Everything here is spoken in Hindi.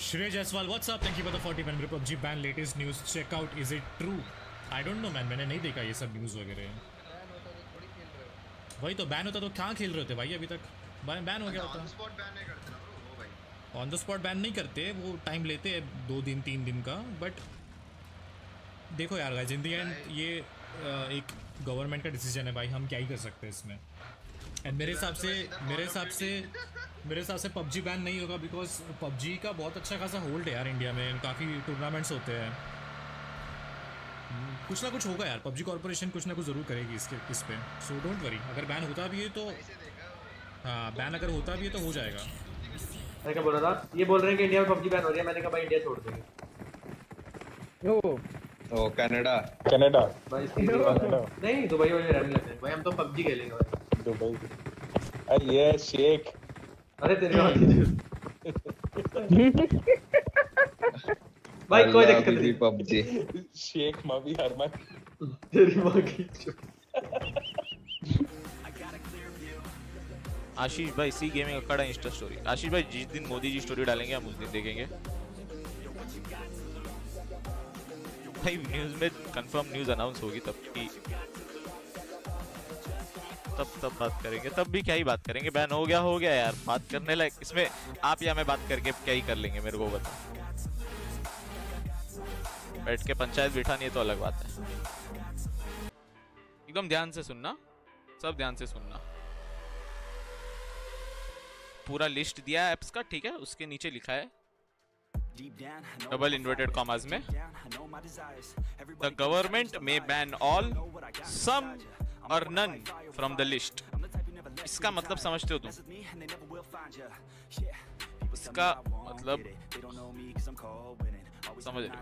Shrey Jaiswal, what's up? Thank you for the 40 pen PUBG ban latest news. Check out. Is it true? I don't know man. मैंने नहीं देखा ये सब न्यूज़ वगैरह वही तो बैन होता तो कहाँ खेल रहे थे भाई अभी तक बैन हो गया होता स्पॉट बैन नहीं करते ना वो भाई ऑन द स्पॉट बैन नहीं करते वो टाइम लेते हैं दो दिन तीन दिन का बट देखो यार गाइस इन द एंड ये एक गवर्नमेंट का डिसीज़न है भाई हम क्या ही कर सकते हैं इसमें एंड मेरे हिसाब से मेरे हिसाब से मेरे हिसाब से पबजी बैन नहीं होगा बिकॉज़ पबजी का बहुत अच्छा खासा होल्ड है यार इंडिया में। काफ़ी टूर्नामेंट्स होते हैं। हम्म, कुछ ना कुछ होगा यार। पबजी कॉर्पोरेशन कुछ ना कुछ ज़रूर करेगी इसके इस पे। सो डोंट वरी अगर बैन होता भी है तो हाँ बैन अगर होता भी है तो हो जाएगा। मैं क्या बोल रहा था ये बोल रहे हैं कि इंडिया में पबजी बैन हो रही है। मैंने कहा भाई इंडिया छोड़ देंगे। ओ। ओ कनाडा कनाडा भाई नहीं दुबई वाले रहने लगे भाई हम तो पबजी खेलेंगे भाई। दुबई। अरे ये शेख। अरे तेरे भाई कोई दिक्कत नहीं पबजी शेख मवी हरमन तेरी माँ की आशीष भाई सी गेमिंग अखाड़ा इंस्टा स्टोरी आशीष भाई जिस दिन मोदी जी स्टोरी डालेंगे हम उस दिन देखेंगे। भाई न्यूज़ में कंफर्म न्यूज़ अनाउंस होगी तब की। तब तब बात करेंगे, तब भी क्या ही बात करेंगे। बैन हो गया हो गया यार, बात करने लायक। इसमें आप या मैं बात करके क्या ही कर लेंगे, मेरे को बता। बैठ के पंचायत बिठानी है तो अलग बात है। एकदम ध्यान से सुनना, सब ध्यान से सुनना। पूरा लिस्ट दिया है एप्स का, ठीक है? उसके नीचे लिखा है। डबल इन्वर्टेड कॉमर्स में। The government may ban all some or none from the list इसका मतलब समझते हो तुम? इसका मतलब समझ रहे